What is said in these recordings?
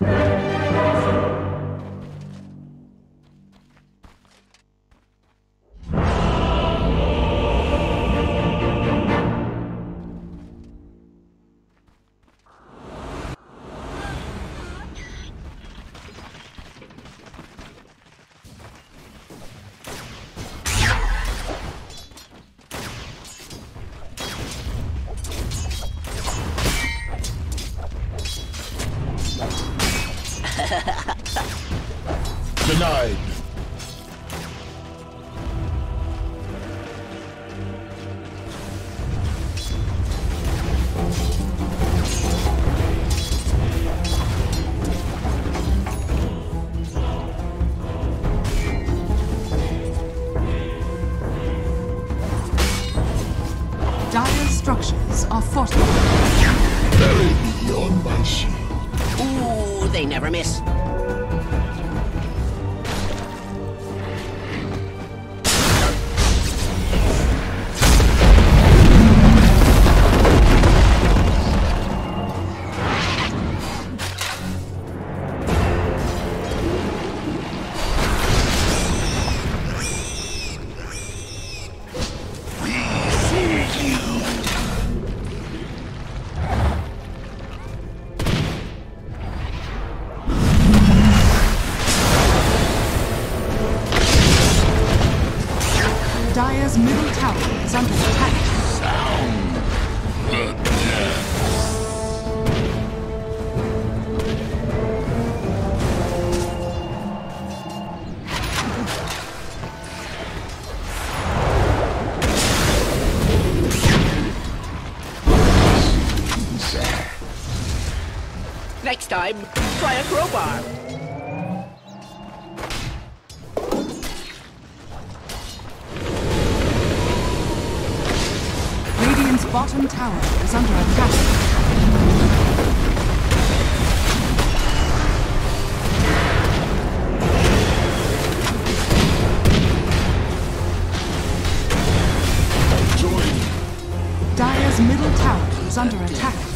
you Denied. Dire structures are fortified. Bury beyond my shield. Ooh, they never miss. Middle tower is under attack. Sound the Next time, try a crowbar. Bottom tower is under attack. Join Dire's middle tower is under attack.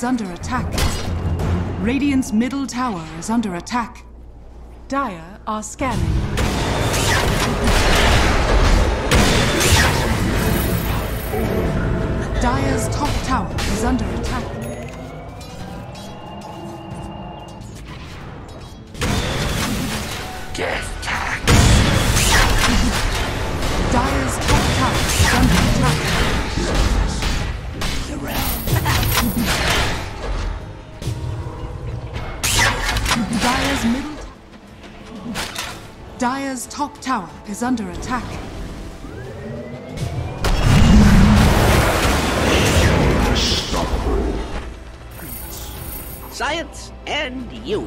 Is under attack. Radiant's middle tower is under attack. Dire are scanning. Dire's top tower is under attack. Dire's top tower is under attack. Science and you.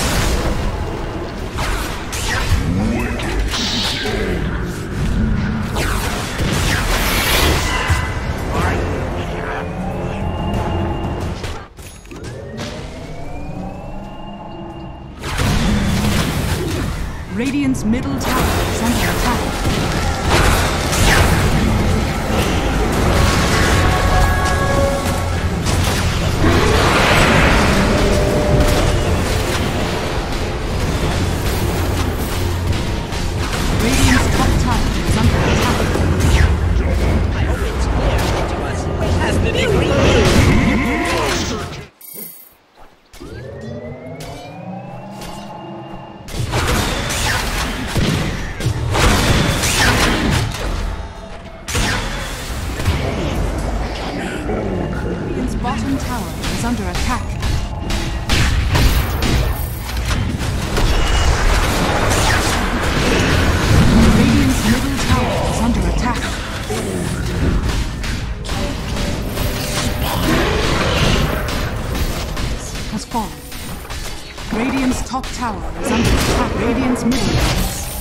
Radiant's top tower is under attack. Radiant's middle tower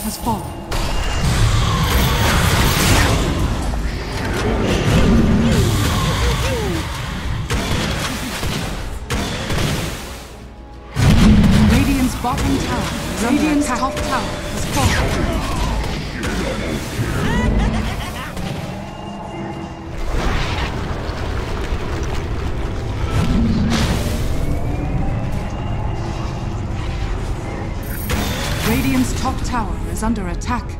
has fallen. Radiant's bottom tower Radiant's top tower has fallen. is under attack.